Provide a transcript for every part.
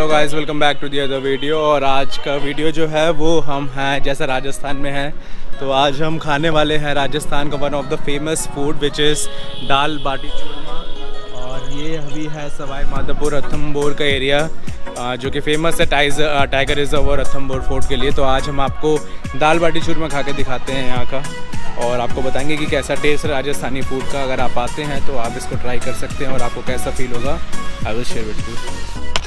Hello guys welcome back to the other video और आज का वीडियो जो है, वो हम हैं, जैसा राजस्थान में हैं तो आज हम खाने वाले हैं राजस्थान का one of the famous food which is dal baati churma. और ये अभी है सवाई माधोपुर रथमबोर का एरिया जो कि फ़ेमस है टाइज टाइगर रिज़र्व और रथमबोर फोर्ट के लिए। तो आज हम आपको दाल बाटी चूरमा खा के दिखाते हैं यहाँ का। और आपको बताएँगे कि कैसा टेस्ट है राजस्थानी फ़ूड का अगर आप आते हैं तो आप इसको ट्राई कर सकते हैं और आपको कैसा फील होगा। I will share with you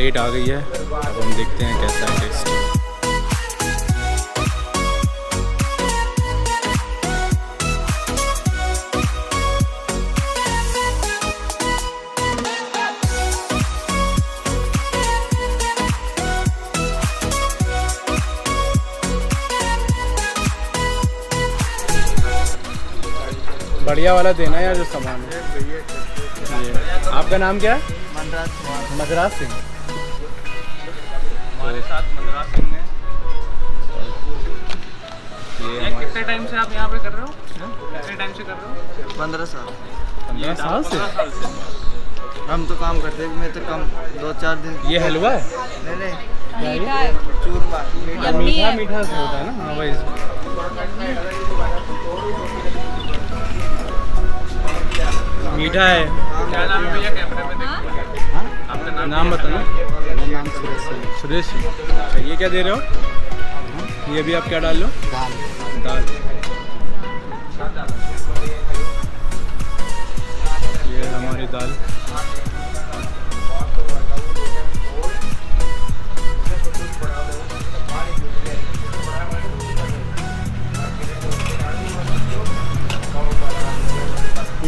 plate आ गई है। अब हम देखते हैं कैसा है टेस्ट बढ़िया वाला देना यार जो सामान है। आपका नाम क्या है? मद्रास सिंह। हमारे साथ मद्रास सिंह है। कितने टाइम से आप यहाँ पे कर रहे हो? कितने टाइम से कर रहे हो? पंद्रह साल। पंद्रह साल से? हम तो काम करते हैं मैं तो कम दो चार दिन। ये हलवा है? नहीं नहीं। मीठा है। चूरमा। मीठा। मीठा मीठा सा होता है ना? हाँ भाई मीठा है। क्या नाम है भैया? नाम बताना। मेरा नाम सुरेश सुरेश सिंह अच्छा, ये क्या दे रहे हो? ये भी आप क्या डाल लो दाल दाल। ये है हमारी दाल।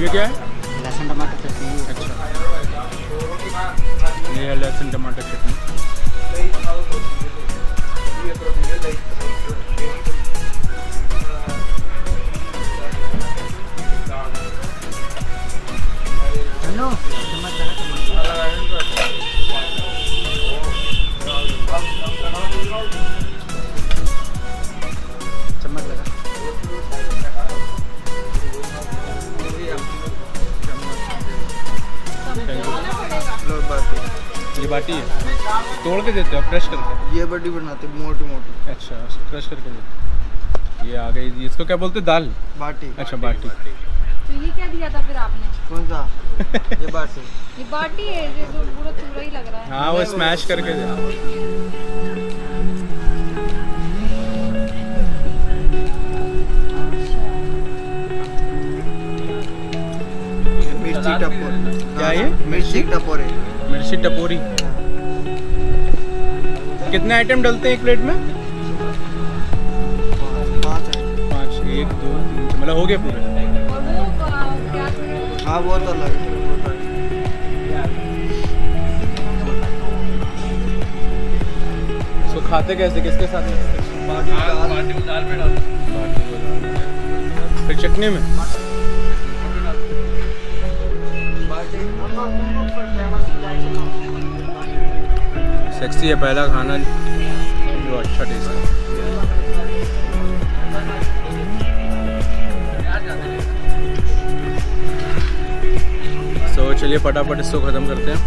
ये क्या है? लहसुन टमाटर चटनी। अच्छा। ये लहसुन टमाटर चटनी Thank चम्मच बाटी है? तोड़ के देते हो क्रश करके? ये बड़ी बनाते मोटी मोटी। अच्छा क्रश करके देते ये आ गई इसको क्या बोलते हैं? दाल? बाटी। अच्छा बाटी। तो ये क्या दिया था फिर आपने? कौन सा? ये बाटी। ये बाटी है ये तो पूरा चूरा ही लग रहा है। हाँ वो स्मैश करके दे। मिर्ची टपोरे। क्या ये? मिर्ची टपोरे। मिर्ची टपोरी। कितने आइटम डलते हैं एक प्लेट में? पाँच एक दो तीन मतलब हो गए पूरे? हाँ वो तो अलग तो इसको खाते कैसे? किसके साथ में। फिर चटनी में? सेक्सी है पहला खाना जो अच्छा टेस्ट है। सो so, चलिए फटाफट इसको ख़त्म करते हैं।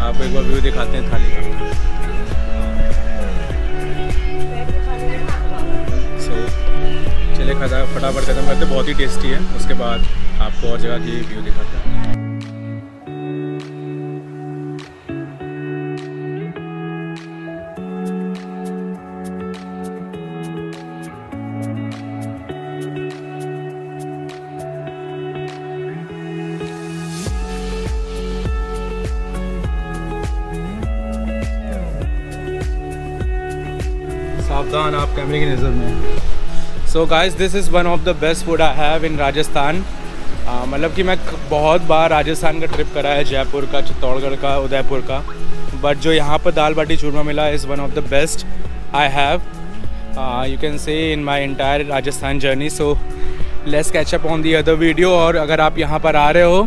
आप एक बार व्यू दिखाते हैं थाली का। सो so, चलिए फटाफट ख़त्म करते हैं। बहुत ही टेस्टी है। उसके बाद आपको और जगह की व्यू दिखाते हैं। सावधान आप कैमरे की नज़र में so guys this is one of the best food I have in Rajasthan मतलब कि मैं बहुत बार राजस्थान का ट्रिप करा है, जयपुर का, चित्तौड़गढ़ का, उदयपुर का। बट जो यहाँ पर दाल बाटी चूरमा मिला is one of the best I have you can say in my entire Rajasthan journey so let's catch up on the other video और अगर आप यहाँ पर आ रहे हो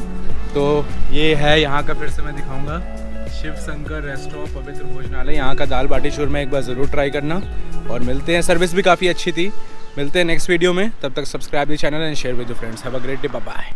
तो ये है यहाँ का, फिर से मैं दिखाऊँगा। शिव शंकर रेस्टोरेंट पवित्र भोजनालय, यहाँ का दाल बाटी चूरमा एक बार ज़रूर ट्राई करना। और मिलते हैं सर्विस भी काफ़ी अच्छी थी। मिलते हैं नेक्स्ट वीडियो में। तब तक subscribe the channel and share with friends have a great day bye